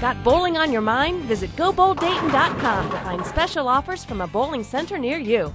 Got bowling on your mind? Visit GoBowlDayton.com to find special offers from a bowling center near you.